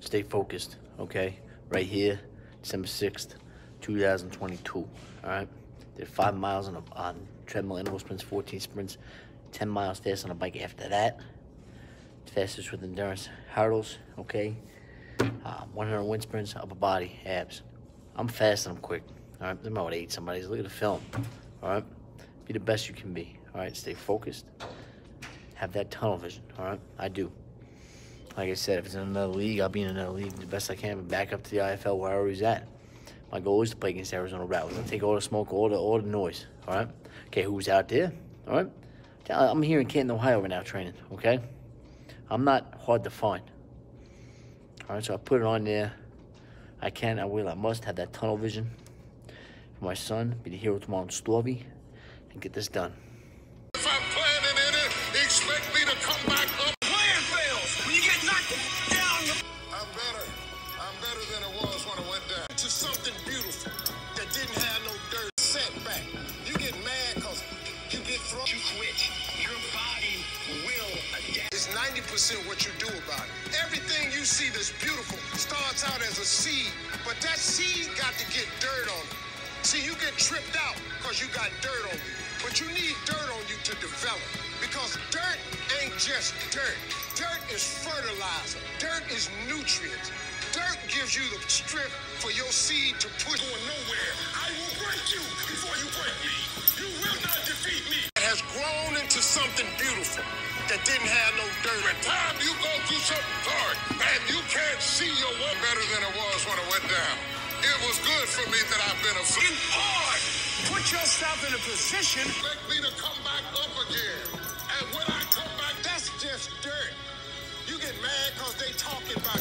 Stay focused, okay? Right here, December 6th, 2022, all right? Did five miles on, a, on treadmill interval sprints, 14 sprints, 10 miles fast on a bike after that. Fastest with endurance hurdles, okay? Uh, 100 wind sprints, upper body, abs. I'm fast and I'm quick, all right? Doesn't matter what age somebody's. Look at the film, all right? Be the best you can be, all right? Stay focused. Have that tunnel vision, all right? I do. Like I said, if it's in another league, I'll be in another league the best I can and back up to the IFL where I was at. My goal is to play against Arizona Rattlers. I'll take all the smoke, all the, all the noise, all right? Okay, who's out there, all right? I'm here in Canton, Ohio right now training, okay? I'm not hard to find. All right, so I put it on there. I can, I will, I must have that tunnel vision for my son, be the hero tomorrow in Storby, and get this done. Something beautiful that didn't have no dirt setback. You get mad because you get thrown. You quit. Your body will adapt. It's 90% what you do about it. Everything you see that's beautiful starts out as a seed, but that seed got to get dirt on it. See, you get tripped out because you got dirt on you, but you need dirt on you to develop because dirt ain't just dirt. Dirt is fertilizer. Dirt is nutrients. Gives you the strength for your seed to push. Going nowhere. I will break you before you break me. You will not defeat me. It has grown into something beautiful that didn't have no dirt. Every time you go through something hard and you can't see your way better than it was when it went down. It was good for me that I've been a In hard. Put yourself in a position. Expect me to come back up again. And when I come back, that's just dirt. You get mad because they talking about